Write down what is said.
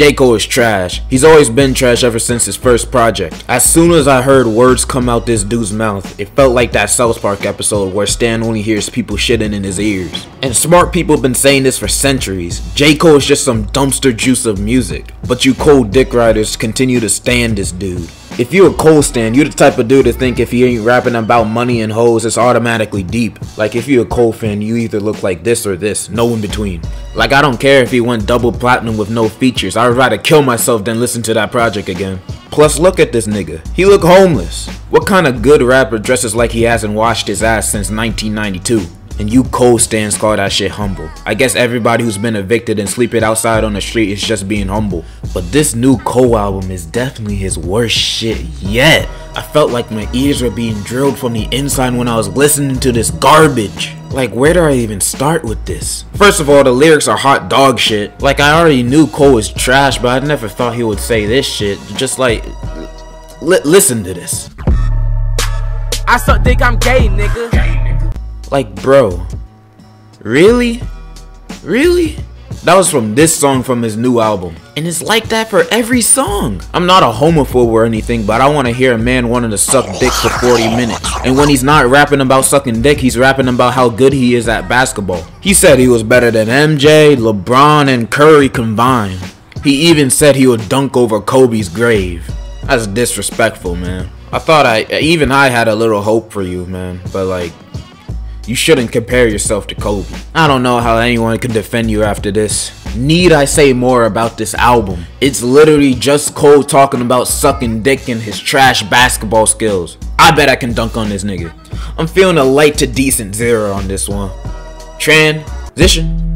J. Cole is trash. He's always been trash ever since his first project. As soon as I heard words come out this dude's mouth, it felt like that South Park episode where Stan only hears people shitting in his ears. And smart people have been saying this for centuries. J. Cole is just some dumpster juice of music. But you Cole dick riders continue to stand this dude. If you a Cole stan, you the type of dude to think if he ain't rapping about money and hoes, it's automatically deep. Like if you a Cole fan, you either look like this or this, no in between. Like I don't care if he went double platinum with no features, I would rather kill myself than listen to that project again. Plus look at this nigga, he look homeless. What kind of good rapper dresses like he hasn't washed his ass since 1992? And you Cole stans call that shit humble. I guess everybody who's been evicted and sleeping outside on the street is just being humble. But this new Cole album is definitely his worst shit yet. I felt like my ears were being drilled from the inside when I was listening to this garbage. Like, where do I even start with this? First of all, the lyrics are hot dog shit. Like, I already knew Cole was trash, but I never thought he would say this shit. Just like, li listen to this. I suck think I'm gay, nigga. Like, bro, really? Really? That was from this song from his new album. And it's like that for every song. I'm not a homophobe or anything, but I want to hear a man wanting to suck dick for 40 minutes. And when he's not rapping about sucking dick, he's rapping about how good he is at basketball. He said he was better than MJ, LeBron, and Curry combined. He even said he would dunk over Kobe's grave. That's disrespectful, man. I thought I, even I had a little hope for you, man. But like, you shouldn't compare yourself to Kobe. I don't know how anyone can defend you after this. Need I say more about this album? It's literally just Cole talking about sucking dick and his trash basketball skills. I bet I can dunk on this nigga. I'm feeling a light to decent zero on this one. Transition.